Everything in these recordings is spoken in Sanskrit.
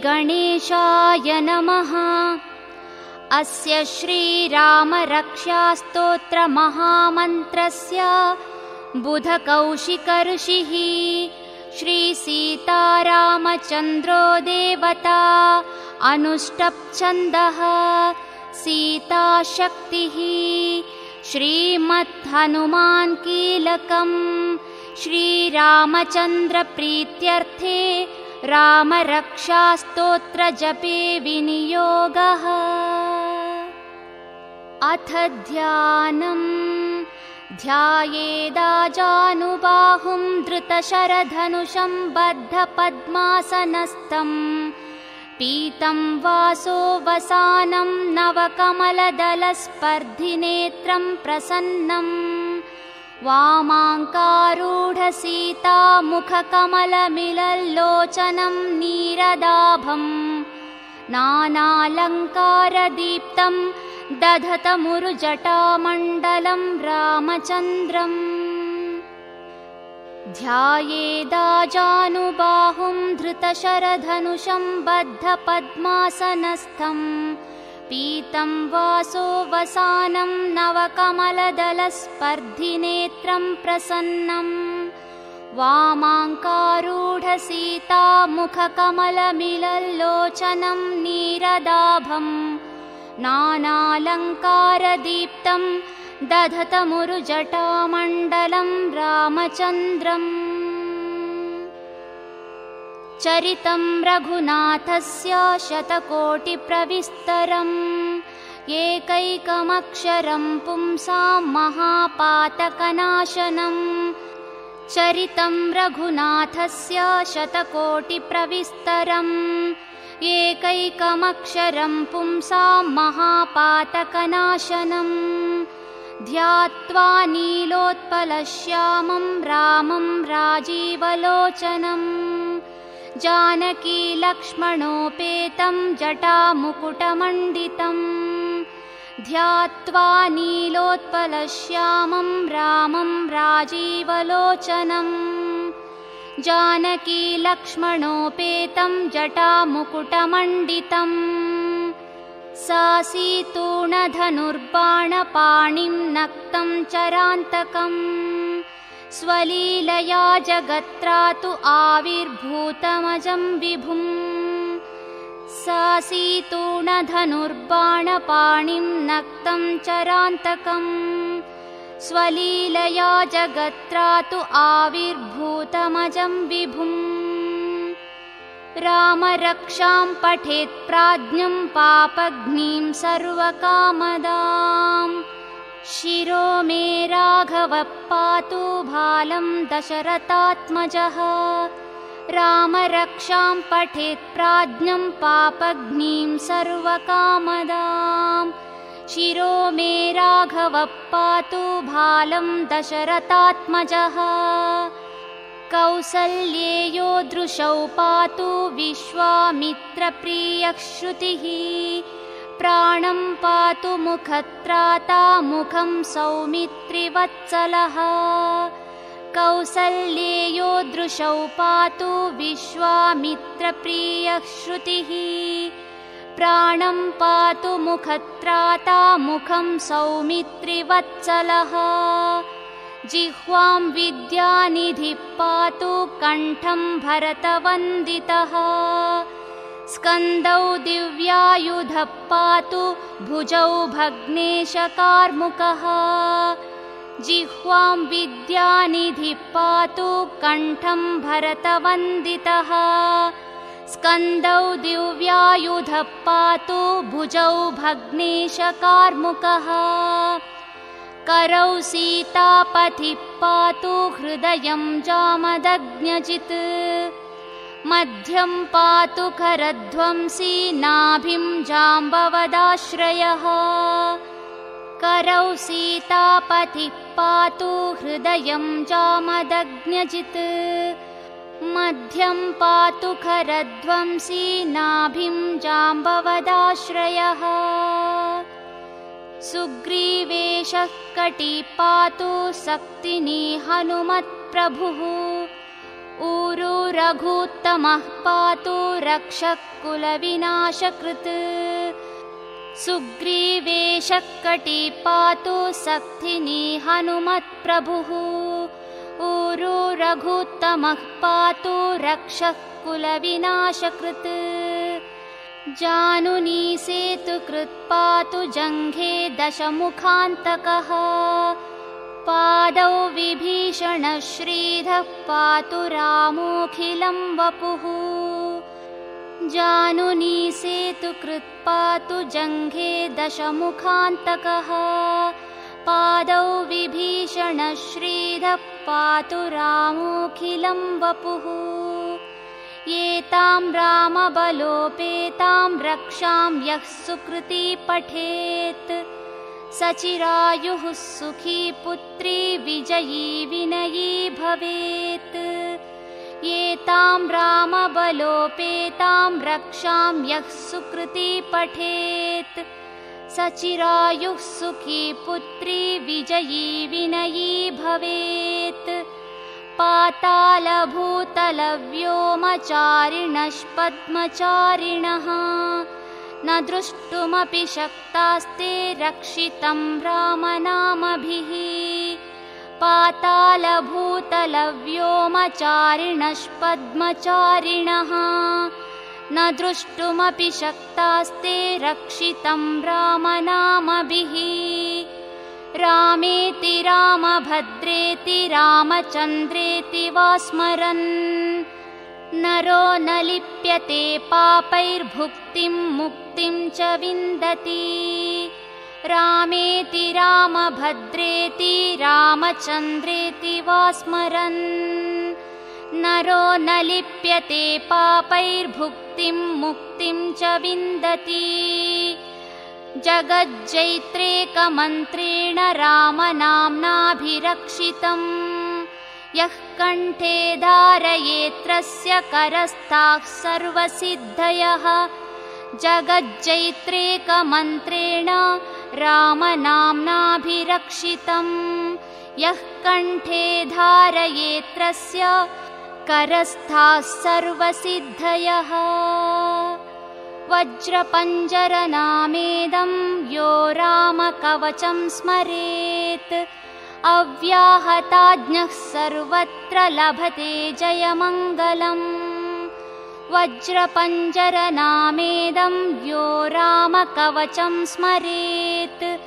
श्रीगणेशाय नमः। अस्य श्रीरामरक्षास्तोत्रमहामन्त्रस्य बुधकौशिकऋषिः श्रीसीतारामचन्द्रो देवता अनुष्टप्छन्दः सीताशक्तिः। श्रीमद्हनुमान् कीलकम् श्रीरामचन्द्रप्रीत्यर्थे रामरक्षास्तोत्रजपे विनियोगः। अथ ध्यानम्। ध्यायेदाजानुबाहुं धृतशरधनुषं बद्धपद्मासनस्थम् पीतं वासो वसानं नवकमलदलस्पर्धिनेत्रं प्रसन्नम् वामाङ्कारूढसीतामुखकमलमिलल्लोचनं नीरदाभम् नानालङ्कारदीप्तं दधतमुरुजटामण्डलं रामचन्द्रम्। ध्यायेदाजानुबाहुं धृतशरधनुषं बद्धपद्मासनस्थम् पीतं वासो वसानं नवकमलदलस्पर्धिनेत्रं प्रसन्नम् वामाङ्कारूढसीतामुखकमलमिलल्लोचनं नीरदाभम् नानालङ्कारदीप्तं दधतमुरुजटामण्डलं रामचन्द्रम् चरितं रघुनाथस्य शतकोटिप्रविस्तरम्। एकैकमक्षरं पुंसां महापातकनाशनम् चरितं रघुनाथस्य शतकोटिप्रविस्तरम्। एकैकमक्षरं पुंसां महापातकनाशनम् ध्यात्वा नीलोत्पलश्यामं रामं राजीवलोचनम् जानकीलक्ष्मणोपेतं जटामुकुटमण्डितम् ध्यात्वा नीलोत्पलश्यामं रामं जानकीलक्ष्मणोपेतं जटामुकुटमण्डितम् सासीतूणधनुर्बाणपाणिं नक्तं चरान्तकम् स्वलीलया जगत्रातु आविर्भूतमजं विभुम्। सासीतूणधनुर्बाणपाणिं नक्तं चरान्तकम्। स्वलीलया जगत्रातु आविर्भूतमजं विभुम्। रामरक्षां पठेत् प्राज्ञं पापघ्नीं सर्वकामदाम् शिरो मे राघवः पातु भालं दशरथात्मजः। रामरक्षां पठेत् प्राज्ञं पापघ्नीं सर्वकामदाम्। शिरो मे राघवः पातु भालं दशरथात्मजः। कौसल्येयो दृशौ पातु विश्वामित्रप्रियः श्रुतिः प्राणं पातु मुखत्राता मुखं सौमित्रिवत्सलः। कौसल्येयो दृशौ पातु विश्वामित्रप्रियः श्रुतिः प्राणं पातु मुखत्राता मुखं सौमित्रिवत्सलः। जिह्वां विद्यानिधिः पातु कण्ठं भरतवन्दितः स्कन्दौ दिव्यायुधः पातु भुजौ भग्नेशकार्मुकः। जिह्वां विद्यानिधिः पातु कण्ठं भरतवन्दितः। स्कन्दौ दिव्यायुधः पातु भुजौ भग्नेशकार्मुकः। करौ सीतापथिः पातु हृदयं जामदग्न्यजित् मध्यं पातु करध्वंसी नाभिं जाम्बवदाश्रयः। करौ सीतापथिः पातु हृदयं जामदग्न्यजित्। मध्यं पातु खरध्वंसी नाभिं जाम्बवदाश्रयः। सुग्रीवेशः कटी पातु सक्तिनी हनुमत्प्रभुः ऊरु रघुत्तमः पातु रक्षकुलविनाशकृत्। सुग्रीवेशकटी पातु सक्थिनी हनुमत्प्रभुः। ऊरु रघुत्तमः पातु रक्षकुलविनाशकृत्। जानुनी पातु जङ्घे दशमुखान्तकः पादौ विभीषणश्रीधः पातु रामोऽखिलं वपुः जानुनी सेतुकृत्पातु जङ्घे दशमुखान्तकः। पादौ विभीषणश्रीधः पातु रामोऽखिलं वपुः एतां रामबलोपेतां रक्षां यः सुकृती पठेत् सचिरायुः सुखी पुत्री विजयी विनयी भवेत्। एतां रामबलोपेतां रक्षां यः सुकृती पठेत्। सचिरायुः सुखी पुत्री विजयी विनयी भवेत्। पातालभूतलव्योमचारिणष्पद्मचारिणः न द्रष्टुमपि शक्तास्ते रक्षितं रामनामभिः। पातालभूतलव्योमचारिणष्पद्मचारिणः। न द्रष्टुमपि शक्तास्ते रक्षितं रामनामभिः। रामेति रामभद्रेति रामचन्द्रेति वा स्मरन् नरो न लिप्यते पापैर्भुक्तिं मुक्तिं च विन्दति। रामेति रामभद्रेति रामचन्द्रेति वा स्मरन् नरो न लिप्यते पापैर्भुक्तिं मुक्तिं च विन्दति। जगज्जैत्रेकमन्त्रेण रामनाम्नाभिरक्षितम् यः कण्ठे धारयेत्रस्य करस्थाः सर्वसिद्धयः। जगज्जैत्रेकमन्त्रेण रामनाम्नाभिरक्षितम्। यः कण्ठे धारयेत्रस्य करस्थाः सर्वसिद्धयः। वज्रपञ्जरनामेदं यो रामकवचं स्मरेत् अव्याहताज्ञः सर्वत्र लभते जयमङ्गलम्। वज्रपञ्जरनामेदं यो रामकवचं स्मरेत्।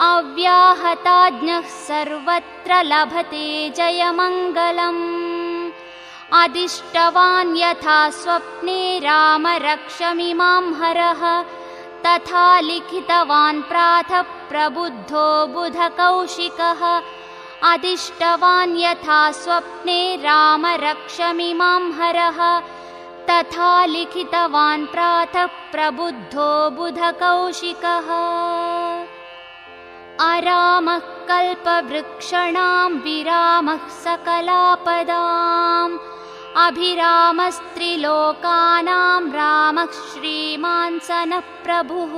अव्याहताज्ञः सर्वत्र लभते जयमङ्गलम्। अदिष्टवान् यथा स्वप्ने राम रक्षमिमां हरः तथा लिखितवान् प्रातः प्रबुद्धो बुधकौशिकः। अदिष्टवान् यथा स्वप्ने राम रक्षमिमां हरः। तथा लिखितवान् प्रातः प्रबुद्धो बुधकौशिकः। अरामः कल्पवृक्षणां विरामः सकलापदाम् अभिरामस्त्रिलोकानां रामः श्रीमान् प्रभुः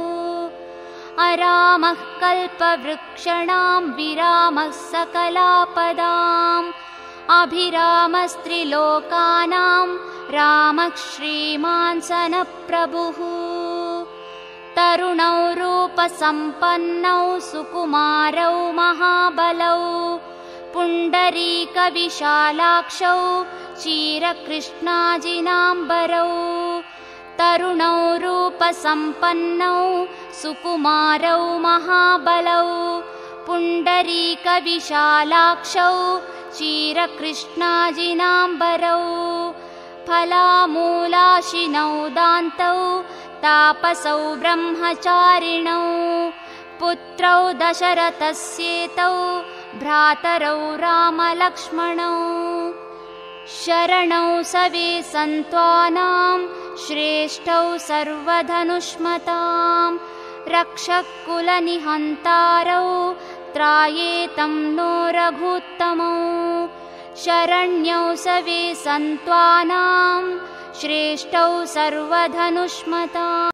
अरामः कल्पवृक्षणां विरामः सकलापदाम्। अभिरामस्त्रिलोकानां रामः श्रीमान् प्रभुः तरुणौ रूपसम्पन्नौ सुकुमारौ महाबलौ पुण्डरीकविशालाक्षौ चीरकृष्णाजिनाम्बरौ तरुणौ रूपसम्पन्नौ सुकुमारौ महाबलौ पुण्डरीकविशालाक्षौ चीरकृष्णाजिनाम्बरौ फलामूलाशिनौ दान्तौ तापसौ ब्रह्मचारिणौ पुत्रौ दशरथस्येतौ भ्रातरौ रामलक्ष्मणौ। शरणौ सवे सन्त्वानां। श्रेष्ठौ सर्वधनुष्मतां। रक्षकुलनिहन्तारौ त्रायेतं नो रघुत्तमौ। शरण्यौ सवे सन्त्वानां। श्रेष्ठौ सर्वधनुष्मता